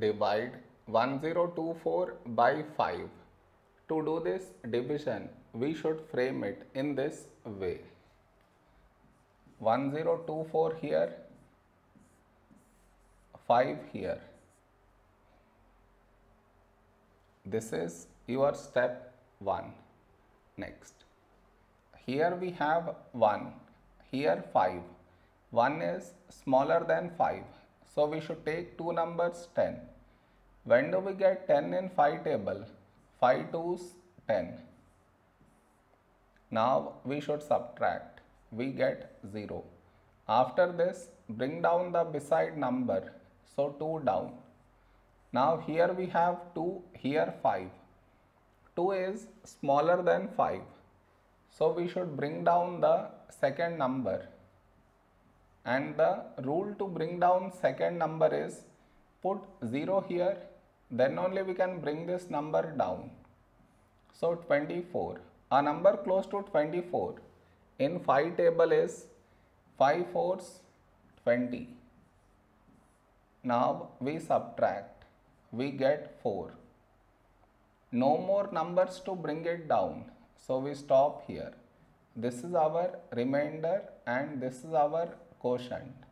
divide 1024 by 5. To do this division, we should frame it in this way. 1024 here, 5 here. This is your step 1. Next. Here we have 1, here 5. 1 is smaller than 5. So we should take two numbers 10. When do we get 10 in 5 table? 5 2's 10. Now we should subtract. We get 0. After this, bring down the beside number. So 2 down. Now here we have 2, here 5. 2 is smaller than 5. So we should bring down the second number. And the rule to bring down second number is put 0 here. Then only we can bring this number down. So 24. A number close to 24 in 5 table is 5 fours 20. Now we subtract. We get 4. No more numbers to bring it down. So we stop here. This is our remainder and this is our quotient.